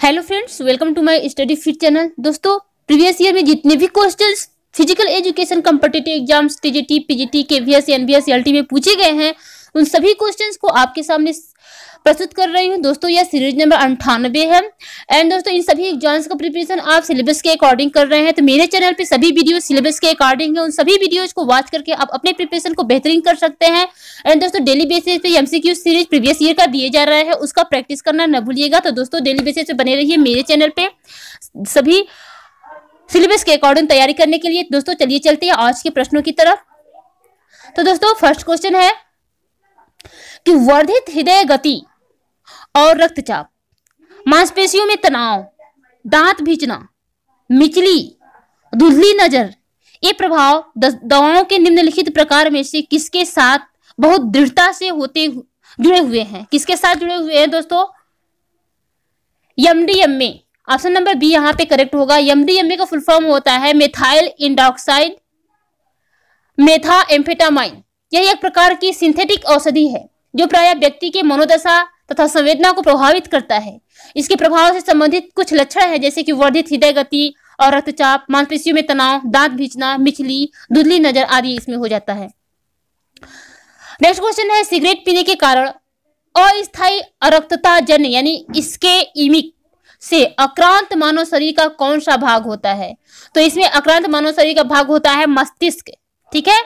Hello friends welcome to my study fit channel दोस्तों previous year में जितने भी questions physical education competitive exams TGT PGT KVS NBS LT में पूछे गए हैं उन सभी क्वेश्चन को आपके सामने प्रस्तुत कर रही हूँ। दोस्तों, यह सीरीज़ नंबर अंठानबे है। एंड दोस्तों, इन सभी एग्ज़ाम्स का प्रिपरेशन आप सिलेबस के अकॉर्डिंग कर रहे हैं। तो मेरे चैनल पे सभी वीडियो सिलेबस के अकॉर्डिंग है। उन सभी वीडियोज़ को वॉच करके आप अपने प्रिपरेशन को बेहतरीन कर सकते हैं। एंड दोस्तों डेली बेसिस पे एमसीक्यू सीरीज़ प्रीवियस ईयर का दिए जा रहा है। उसका प्रैक्टिस करना न भूलिएगा। तो दोस्तों डेली बेसिस पे बने रहिए मेरे चैनल पे। सभी सिलेबस के अकॉर्डिंग तैयारी करने के लिए। दोस्तों, चलिए चलते हैं आज के प्रश्नों की तरफ़। तो दोस्तों फ़र्स्ट क्वेश्चन है। कि वर्धित हृदय गति और रक्तचाप, मांसपेशियों में तनाव, दांत भीचना, मिचली, धुंधली नज़र, ये प्रभाव दवाओं के निम्नलिखित प्रकार में से किसके साथ बहुत दृढ़ता से होते जुड़े हुए हैं? किसके साथ जुड़े हुए हैं दोस्तों? यमडीएम में ऑप्शन नंबर बी यहाँ पे करेक्ट होगा। यमडीएमए का फुल फॉर्म होता है मेथाइल इंडॉक्साइड मेथा एम्फेटामाइन यह एक प्रकार की सिंथेटिक औषधि है। जो प्राय व्यक्ति के मनोदशा तथा संवेदना को प्रभावित करता है। इसके प्रभाव से संबंधित कुछ लक्षण है, जैसे कि वर्धित हृदय गति और रक्तचाप, मांसपेशियों में तनाव, दांत भीचना, मिचली, धुंधली नज़र आदि इसमें हो जाता है। नेक्स्ट क्वेश्चन है, सिगरेट पीने के कारण अस्थायी अरक्तता जन्य यानी इसके इमिक से अक्रांत मानव शरीर का कौन सा भाग होता है? तो इसमें अक्रांत मानव शरीर का भाग होता है मस्तिष्क, ठीक है?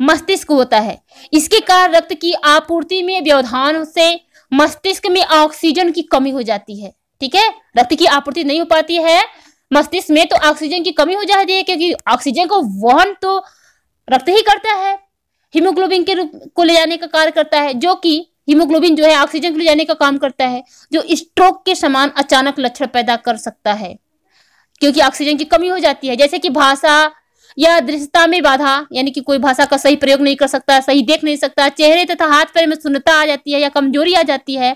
मस्तिष्क होता है। इसके कारण रक्त की आपूर्ति में व्यवधान से मस्तिष्क में ऑक्सीजन की कमी हो जाती है। ठीक है? रक्त की आपूर्ति नहीं हो पाती है, मस्तिष्क में तो ऑक्सीजन की कमी हो जाती है क्योंकि ऑक्सीजन को वहन तो रक्त ही करता है। हीमोग्लोबिन के रूप को ले जाने का कार्य करता है, जो कि हीमोग्लोबिन जो है ऑक्सीजन को ले जाने का काम करता है, जो स्ट्रोक के समान अचानक लक्षण पैदा कर सकता है, क्योंकि ऑक्सीजन की कमी हो जाती है। जैसे कि भाषा या दृश्यता में बाधा, यानी कि कोई भाषा का सही प्रयोग नहीं कर सकता, सही देख नहीं सकता, चेहरे तथा हाथ पैर में सुन्नता आ जाती है या कमज़ोरी आ जाती है,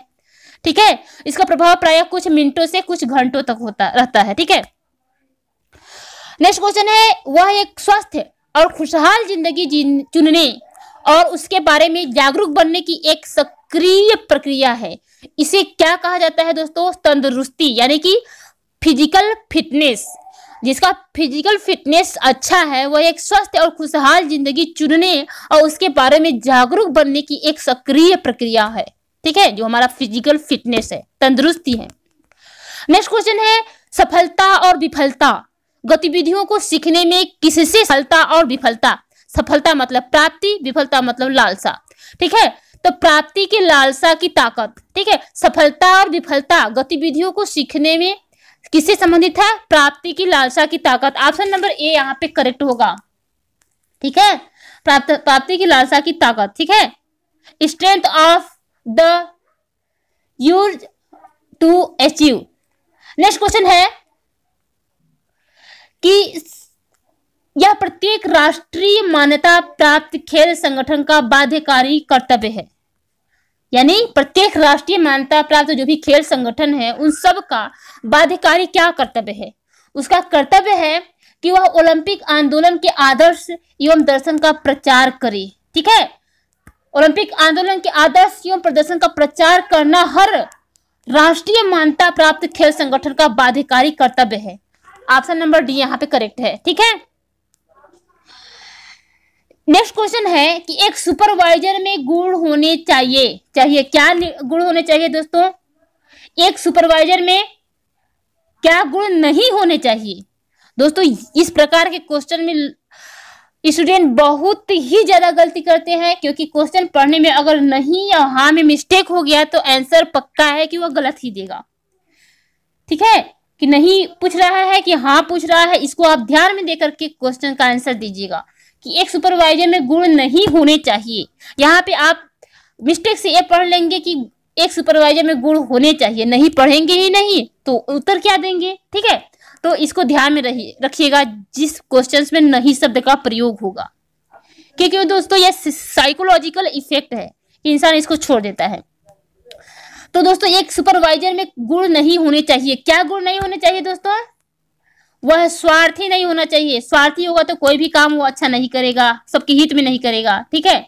ठीक है? इसका प्रभाव प्राय कुछ मिनटों से कुछ घंटों तक होता, रहता है, ठीक है? नेक्स्ट क्वेश्चन है, वह एक स्वस्थ और खुशहाल ज़िंदगी चुनने और उसके बारे में जागरूक बनने की एक सक्रिय प्रक्रिया है। इसे क्या कहा जाता है दोस्तों? तंदुरुस्ती, यानी कि फ़िज़िकल फिटनेस जिसका फ़िज़िकल फिटनेस अच्छा है, वह एक स्वस्थ और खुशहाल ज़िंदगी चुनने और उसके बारे में जागरूक बनने की एक सक्रिय प्रक्रिया है। ठीक है? जो हमारा फ़िज़िकल फिटनेस है, तंदुरुस्ती है। नेक्स्ट क्वेश्चन है, सफलता और विफलता। गतिविधियों को सीखने में किससे सफलता और विफलता? सफलता मतलब प्राप्ति, विफलता मतलब लालसा। ठीक है? तो प्राप्ति की लालसा की ताकत। ठीक है? सफलता और विफलता गतिविधियों को सीखने में किससे संबंधित है? प्राप्ति की लालसा की ताकत। ऑप्शन नंबर ए यहाँ पे करेक्ट होगा। ठीक है? प्राप्त, प्राप्ति की लालसा की ताकत। ठीक है? Strength of the use to achieve next question है कि यह प्रत्येक राष्ट्रीय मान्यता प्राप्त खेल संगठन का बाध्यकारी कर्तव्य है। यानी प्रत्येक राष्ट्रीय मान्यता प्राप्त जो भी खेल संगठन है, उन सब का बाध्यकारी क्या कर्तव्य है? उसका कर्तव्य है कि वह ओलंपिक आंदोलन के आदर्श एवं दर्शन का प्रचार करे, ठीक है? ओलंपिक आंदोलन के आदर्श एवं प्रदर्शन का प्रचार करना हर राष्ट्रीय मान्यता प्राप्त खेल संगठन का बाध्यकारी कर्तव्य है। ऑप्शन नंबर डी यहाँ पे करेक्ट है, ठीक है? नेक्स्ट क्वेश्चन है कि एक सुपरवाइजर में गुण होने चाहिए। चाहिए क्या गुण होने चाहिए दोस्तों? एक सुपरवाइजर में क्या गुण नहीं होने चाहिए? दोस्तों, इस प्रकार के क्वेश्चन में स्टूडेंट बहुत ही ज़्यादा गलती करते हैं, क्योंकि क्वेश्चन पढ़ने में अगर नहीं या हाँ में मिस्टेक हो गया तो आंसर पक्का है कि वह गलत ही देगा। ठीक है? कि नहीं पूछ रहा है कि हाँ पूछ रहा है, इसको आप ध्यान में देकर के क्वेश्चन का आंसर दीजिएगा। कि एक सुपरवाइजर में गुण नहीं होने चाहिए। यहाँ पे आप मिस्टेक से ये पढ़ लेंगे कि एक सुपरवाइजर में गुण होने चाहिए। नहीं पढ़ेंगे ही नहीं तो उत्तर क्या देंगे? ठीक है? तो इसको ध्यान में रखिएगा, जिस क्वेश्चंस में नहीं शब्द का प्रयोग होगा। क्योंकि दोस्तों यह साइकोलॉजिकल इफ़ेक्ट है। कि इंसान इसको छोड़ देता है। तो दोस्तों, एक सुपरवाइजर में गुण नहीं होने चाहिए। क्या गुण नहीं होने चाहिए दोस्तों? वह स्वार्थी नहीं होना चाहिए। स्वार्थी होगा तो कोई भी काम वो अच्छा नहीं करेगा, सबके हित में नहीं करेगा, ठीक है?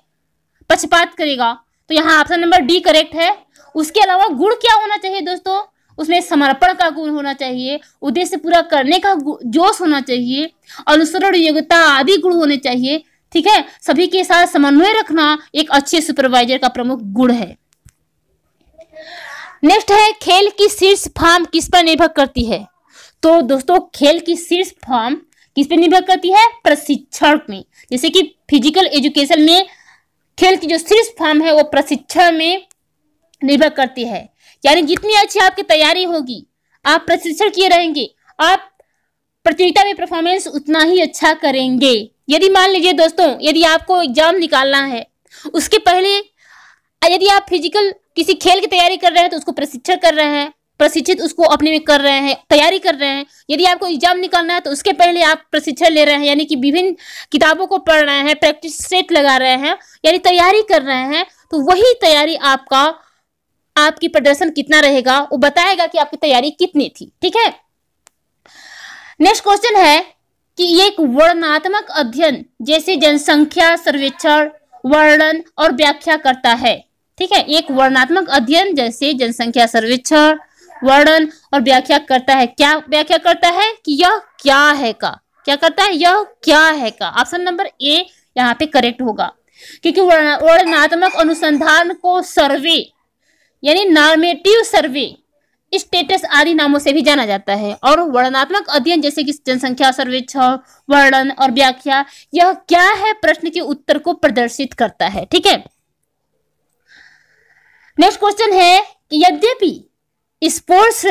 पक्षपात करेगा। तो यहाँ ऑप्शन नंबर डी करेक्ट है। उसके अलावा गुण क्या होना चाहिए दोस्तों? उसमें समर्पण का गुण होना चाहिए। उद्देश्य पूरा करने का जोश होना चाहिए। अनुसरण योग्यता आदि गुण होने चाहिए, ठीक है? सभी के साथ समन्वय रखना एक अच्छे सुपरवाइजर का प्रमुख गुण है। नेक्स्ट है, खेल की शीर्ष फार्म किस पर निर्भर करती है? तो दोस्तों, खेल की शीर्ष फॉर्म किस पर निर्भर करती है? प्रशिक्षण में। जैसे कि फ़िज़िकल एजुकेशन में खेल की जो शीर्ष फॉर्म है, वो प्रशिक्षण में निर्भर करती है। यानी जितनी अच्छी आपकी तैयारी होगी, आप प्रशिक्षण किए रहेंगे, आप प्रतियोगिता में परफॉर्मेंस उतना ही अच्छा करेंगे। यदि मान लीजिए दोस्तों, यदि आपको एग्ज़ाम निकालना है, उसके पहले यदि आप फ़िज़िकल किसी खेल की तैयारी कर रहे हैं तो उसको प्रशिक्षण कर रहे हैं। प्रशिक्षित उसको अपने में कर रहे हैं, तैयारी कर रहे हैं। यदि आपको एग्ज़ाम निकालना है तो उसके पहले आप प्रशिक्षण ले रहे हैं, यानी कि विभिन्न किताबों को पढ़ रहे हैं, प्रैक्टिस सेट लगा रहे हैं, यानी तैयारी कर रहे हैं तो वही तैयारी आपका, आपकी प्रदर्शन कितना रहेगा, वो बताएगा कि आपकी तैयारी कितनी थी, ठीक है? नेक्स्ट क्वेश्चन है कि एक वर्णात्मक अध्ययन जैसे जनसंख्या सर्वेक्षण, वर्णन और व्याख्या करता है, ठीक है? एक वर्णात्मक अध्ययन जैसे जनसंख्या सर्वेक्षण वर्णन और व्याख्या करता है। क्या व्याख्या करता है कि यह क्या है का? क्या करता है? यह क्या है का? ऑप्शन नंबर ए यहाँ पे करेक्ट होगा। क्योंकि वर्णनात्मक अनुसंधान को सर्वे यानी नॉर्मेटिव सर्वे स्टेटस आदि नामों से भी जाना जाता है। और वर्णनात्मक अध्ययन, जैसे कि जनसंख्या सर्वेक्षण वर्णन और व्याख्या, यह क्या है? प्रश्न के उत्तर को प्रदर्शित करता है। ठीक है? नेक्स्ट क्वेश्चन है कि यद्यपि स्पोर्ट्स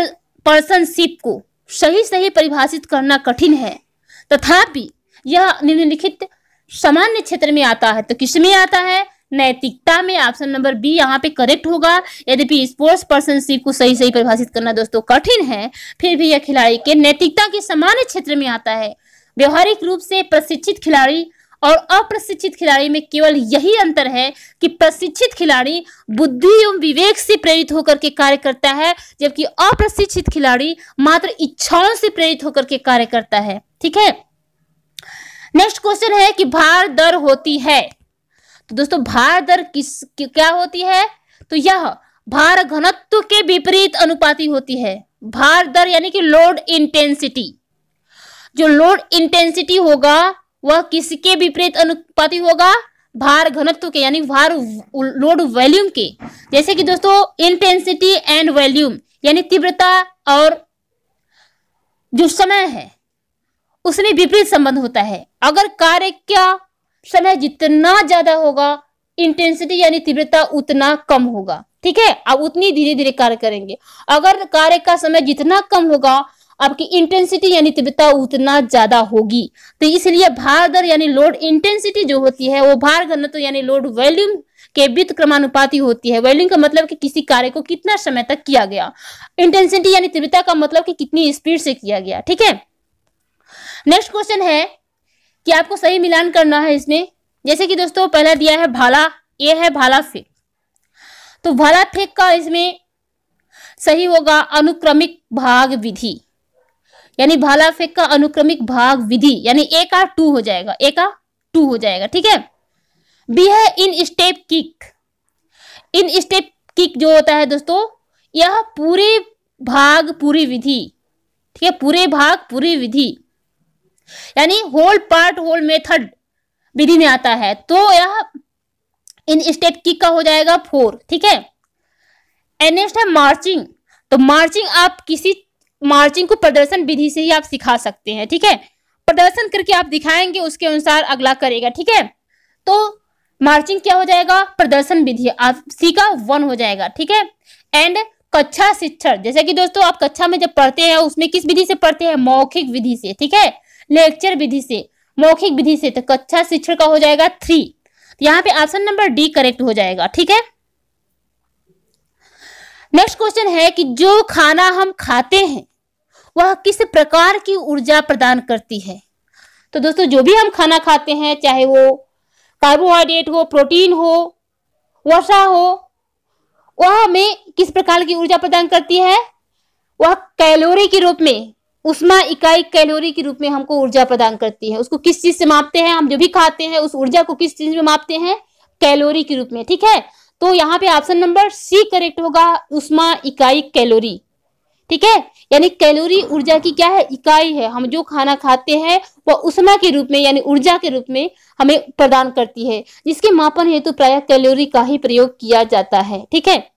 पर्सनशिप को सही सही परिभाषित करना कठिन है। तथापि, यह निम्नलिखित सामान्य क्षेत्र में आता है तो किसमें आता है? नैतिकता में ऑप्शन नंबर बी यहाँ पे करेक्ट होगा। यद्यपि स्पोर्ट्स पर्सनशिप को सही सही परिभाषित करना दोस्तों कठिन है, फिर भी यह खिलाड़ी के नैतिकता के सामान्य क्षेत्र में आता है। व्यवहारिक रूप से प्रशिक्षित खिलाड़ी और अप्रशिक्षित खिलाड़ी में केवल यही अंतर है कि प्रशिक्षित खिलाड़ी बुद्धि एवं विवेक से प्रेरित होकर के कार्य करता है, जबकि अप्रशिक्षित खिलाड़ी मात्र इच्छाओं से प्रेरित होकर के कार्य करता है। ठीक है? नेक्स्ट क्वेश्चन है कि भार दर होती है। तो दोस्तों, भार दर किस क्या होती है? तो यह भार घनत्व के विपरीत अनुपाती होती है। भार दर यानी कि लोड इंटेंसिटी जो लोड इंटेंसिटी होगा वह किसके विपरीत अनुपाति होगा? भार घनत्व के, यानी भार लोड वॉल्यूम के। जैसे कि दोस्तों इंटेंसिटी एंड वॉल्यूम यानी तीव्रता और जो समय है, उसमें विपरीत संबंध होता है। अगर कार्य का समय जितना ज़्यादा होगा इंटेंसिटी यानी तीव्रता उतना कम होगा। ठीक है? अब उतनी धीरे धीरे कार्य करेंगे। अगर कार्य का समय जितना कम होगा आपकी इंटेंसिटी यानी तीव्रता उतना ज़्यादा होगी। तो इसलिए भार दर यानी लोड इंटेंसिटी जो होती है, वो भार घनत्व यानी लोड वॉल्यूम के वित्त क्रमानुपाती होती है। वॉल्यूम का मतलब कि किसी कार्य को कितना समय तक किया गया। इंटेंसिटी यानी तीव्रता का मतलब कि कितनी स्पीड से किया गया, ठीक है? नेक्स्ट क्वेश्चन है कि आपको सही मिलान करना है इसमें। जैसे कि दोस्तों, पहला दिया है भाला ए है भाला फेंक तो भाला फेंक का इसमें सही होगा अनुक्रमिक भाग विधि। यानी भाला फेंक का अनुक्रमिक भाग विधि, यानी ए का टू हो जाएगा ए का टू हो जाएगा, ठीक है? बी है in step kick in step kick जो होता है दोस्तों, यह पूरे भाग, पूरी विधि, ठीक है? पूरे भाग, पूरी विधि, यानी होल पार्ट होल मेथड विधि में आता है। तो यह इन स्टेप किक का हो जाएगा फोर ठीक है? एंड नेक्स्ट है मार्चिंग तो मार्चिंग आप किसी मार्चिंग को प्रदर्शन विधि से ही आप सिखा सकते हैं, ठीक है? प्रदर्शन करके आप दिखाएँगे, उसके अनुसार अगला करेगा, ठीक है? तो मार्चिंग क्या हो जाएगा? प्रदर्शन विधि, आप सी का वन हो जाएगा, ठीक है? एंड कक्षा शिक्षण, जैसे कि दोस्तों आप कक्षा में जब पढ़ते हैं, उसमें किस विधि से पढ़ते हैं? मौखिक विधि से, ठीक है? लेक्चर विधि से, मौखिक विधि से तो कक्षा शिक्षण का हो जाएगा थ्री यहाँ पे ऑप्शन नंबर डी करेक्ट हो जाएगा, ठीक है? नेक्स्ट क्वेश्चन है कि जो खाना हम खाते हैं वह किस प्रकार की ऊर्जा प्रदान करती है? तो दोस्तों, जो भी हम खाना खाते हैं, चाहे वो कार्बोहाइड्रेट हो प्रोटीन हो, वसा हो, वह हमें किस प्रकार की ऊर्जा प्रदान करती है? वह कैलोरी के रूप में, उष्मा इकाई कैलोरी के रूप में हमको ऊर्जा प्रदान करती है। उसको किस चीज़ से मापते हैं? हम जो भी खाते हैं, उस ऊर्जा को किस चीज़ में मापते हैं? कैलोरी के रूप में, ठीक है? तो यहाँ पे ऑप्शन नंबर सी करेक्ट होगा, उष्मा इकाई कैलोरी। ठीक है? यानी कैलोरी ऊर्जा की क्या है? इकाई है। हम जो खाना खाते हैं, वह उष्मा के रूप में, यानी ऊर्जा के रूप में हमें प्रदान करती है। जिसके मापन हेतु तो प्राय कैलोरी का ही प्रयोग किया जाता है। ठीक है?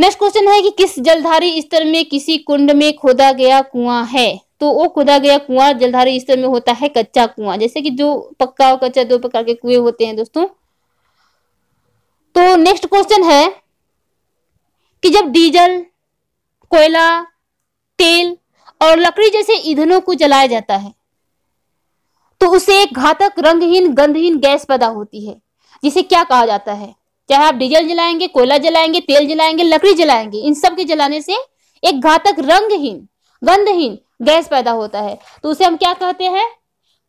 नेक्स्ट क्वेश्चन है कि किस जलधारी स्तर में किसी कुंड में खोदा गया कुआँ है? तो वो खोदा गया कुआँ जलधारी स्तर में होता है कच्चा कुआँ। जैसे कि जो पक्का और कच्चा दो प्रकार के कुएँ होते हैं दोस्तों। तो नेक्स्ट क्वेश्चन है कि जब डीजल, कोयला, तेल और लकड़ी जैसे ईंधनों को जलाया जाता है तो उसे एक घातक रंगहीन, गंधहीन गैस पैदा होती है, जिसे क्या कहा जाता है? चाहे आप डीजल जलाएँगे, कोयला जलाएँगे, तेल जलाएँगे, लकड़ी जलाएँगे, इन सब के जलाने से एक घातक रंगहीन, गंधहीन गैस पैदा होता है। तो उसे हम क्या कहते हैं?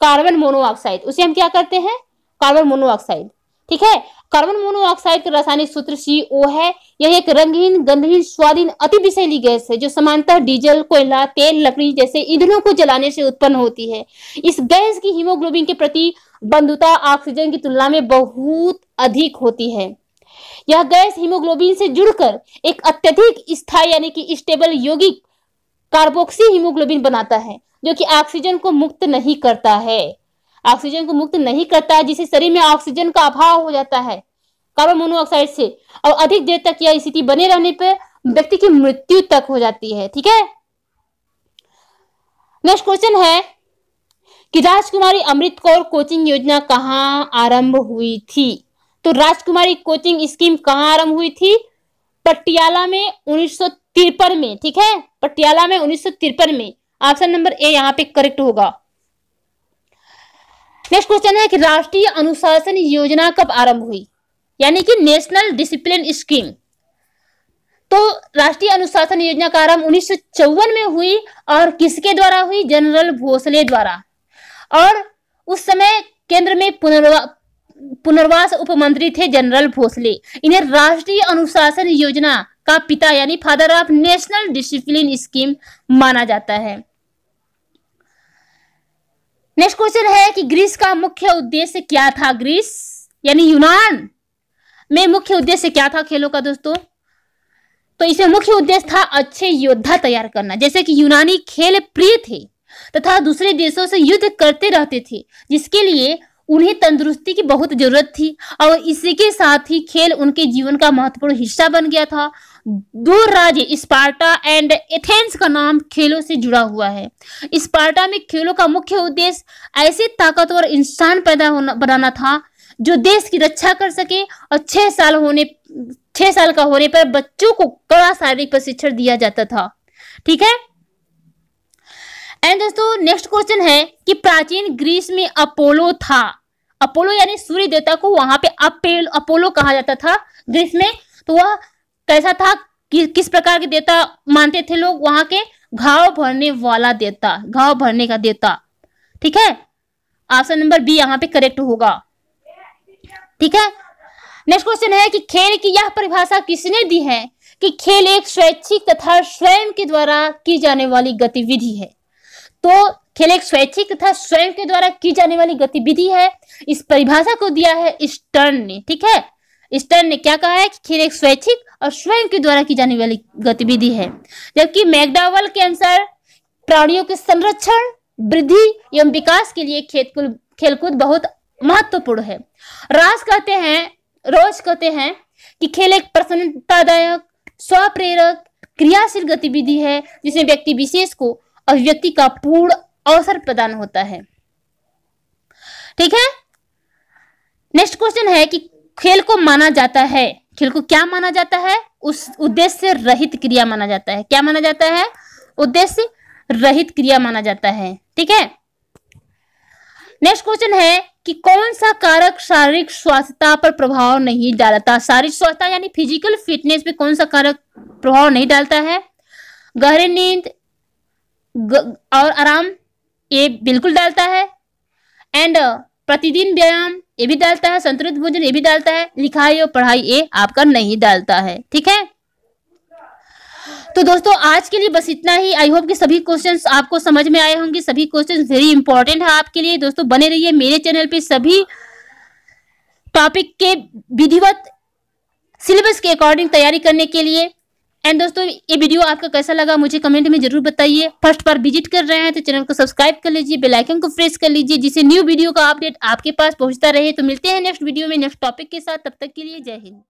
Carbon monoxide. उसे हम क्या करते हैं? Carbon monoxide. ठीक है? कार्बन मोनोऑक्साइड का रासायनिक सूत्र सी ओ है। यह एक रंगहीन, गंधहीन स्वादीन अति विषैली गैस है, जो समानतः डीजल, कोयला, तेल, लकड़ी जैसे ईंधनों को जलाने से उत्पन्न होती है। इस गैस की हीमोग्लोबिन के प्रति बंधुता, ऑक्सीजन की तुलना में बहुत अधिक होती है। यह गैस हीमोग्लोबिन से जुड़कर एक अत्यधिक स्थायी यानी कि स्टेबल यौगिक कार्बोक्सी हीमोग्लोबिन बनाता है, जो कि ऑक्सीजन को मुक्त नहीं करता है। ऑक्सीजन को मुक्त नहीं करता है, जिससे शरीर में ऑक्सीजन का अभाव हो जाता है। कार्बन मोनोऑक्साइड से और अधिक देर तक यह स्थिति बने रहने पर व्यक्ति की मृत्यु तक हो जाती है, ठीक है? नेक्स्ट क्वेश्चन है कि राजकुमारी अमृत कौर कोचिंग योजना कहाँ आरंभ हुई थी? तो राजकुमारी कोचिंग स्कीम कहाँ आरंभ हुई थी? पटियाला में उन्नीस सौ तिरपन में, ठीक है? पटियाला में उन्नीस सौ तिरपन में। ऑप्शन नंबर ए यहाँ पे करेक्ट होगा। नेक्स्ट क्वेश्चन है कि राष्ट्रीय अनुशासन योजना कब आरंभ हुई? यानी कि नेशनल डिसिप्लिन स्कीम। तो राष्ट्रीय अनुशासन योजना का आरंभ उन्नीस सौ चौवन में हुई और किसके द्वारा हुई? जनरल भोसले द्वारा। और उस समय केंद्र में पुनर्वा, पुनर्वास उपमंत्री थे जनरल भोसले। इन्हें राष्ट्रीय अनुशासन योजना का पिता यानी father of national discipline scheme माना जाता है। नेक्स्ट क्वेश्चन है कि ग्रीस का मुख्य उद्देश्य क्या था? ग्रीस यानी यूनान में मुख्य उद्देश्य क्या था खेलों का दोस्तों? तो इसमें मुख्य उद्देश्य था अच्छे योद्धा तैयार करना। जैसे कि यूनानी खेल प्रिय थे तथा दूसरे देशों से युद्ध करते रहते थे, जिसके लिए उन्हें तंदुरुस्ती की बहुत ज़रूरत थी। और इसी के साथ ही खेल उनके जीवन का महत्वपूर्ण हिस्सा बन गया था। दो राज्य स्पार्टा एंड एथेंस का नाम खेलों से जुड़ा हुआ है। स्पार्टा में खेलों का मुख्य उद्देश्य ऐसे ताकतवर इंसान पैदा होना, बनाना था, जो देश की रक्षा कर सके और छह साल होने, छह साल का होने पर बच्चों को कड़ा शारीरिक प्रशिक्षण दिया जाता था। ठीक है? एंड दोस्तों नेक्स्ट क्वेश्चन है कि प्राचीन ग्रीस में अपोलो था। अपोलो यानी सूर्य देवता को वहाँ पे अपेल, अपोलो कहा जाता था ग्रीस में। तो वह कैसा था? कि, किस प्रकार के देवता मानते थे लोग? वहाँ के घाव भरने वाला देवता, घाव भरने का देवता। ठीक है? ऑप्शन नंबर बी यहाँ पे करेक्ट होगा। ठीक है? नेक्स्ट क्वेश्चन है कि खेल की यह परिभाषा किसने दी है? कि खेल एक स्वैच्छिक तथा स्वयं के द्वारा की जाने वाली गतिविधि है। तो खेल एक स्वैच्छिक तथा स्वयं के द्वारा की जाने वाली गतिविधि है। इस परिभाषा को दिया है स्टर्न ने। ठीक है? स्टर्न ने क्या कहा है कि खेल एक स्वैच्छिक और स्वयं के द्वारा की जाने वाली गतिविधि है, जबकि मैगडावल के अनुसार प्राणियों के संरक्षण, वृद्धि एवं विकास के लिए खेलकूद खेलकूद बहुत महत्वपूर्ण है। राज कहते हैं, रोज कहते हैं कि खेल एक प्रसन्नतादायक, स्वप्रेरक, क्रियाशील गतिविधि है, जिसमें व्यक्ति विशेष को अभिव्यक्ति का पूर्ण अवसर प्रदान होता है। ठीक है? नेक्स्ट क्वेश्चन है कि खेल को माना जाता है। खेल को क्या माना जाता है? उस उद्देश्य रहित क्रिया माना जाता है। क्या माना जाता है? उद्देश्य रहित क्रिया माना जाता है। ठीक है? नेक्स्ट क्वेश्चन है कि कौन सा कारक शारीरिक स्वास्थ्यता पर प्रभाव नहीं डालता? शारीरिक स्वास्थ्य यानी फ़िज़िकल फिटनेस पे कौन सा कारक प्रभाव नहीं डालता है? गहरी नींद और आराम ये बिल्कुल डालता है। एंड प्रतिदिन व्यायाम ये भी डालता है, संतुलित भोजन ये भी डालता है, लिखाई और पढ़ाई ये आपका नहीं डालता है, ठीक है? तो दोस्तों, आज के लिए बस इतना ही। आई होप कि सभी क्वेश्चंस आपको समझ में आए होंगे। सभी क्वेश्चंस वेरी इंपॉर्टेंट है आपके लिए। दोस्तों, बने रहिए मेरे चैनल पे सभी टॉपिक के विधिवत सिलेबस के अकॉर्डिंग तैयारी करने के लिए। एंड दोस्तों, ये वीडियो आपका कैसा लगा मुझे कमेंट में ज़रूर बताइए। फ़र्स्ट बार विज़िट कर रहे हैं तो चैनल को सब्सक्राइब कर लीजिए बेल आइकन को प्रेस कर लीजिए, जिससे न्यू वीडियो का अपडेट आपके पास पहुँचता रहे। तो मिलते हैं नेक्स्ट वीडियो में नेक्स्ट टॉपिक के साथ। तब तक के लिए जय हिंद।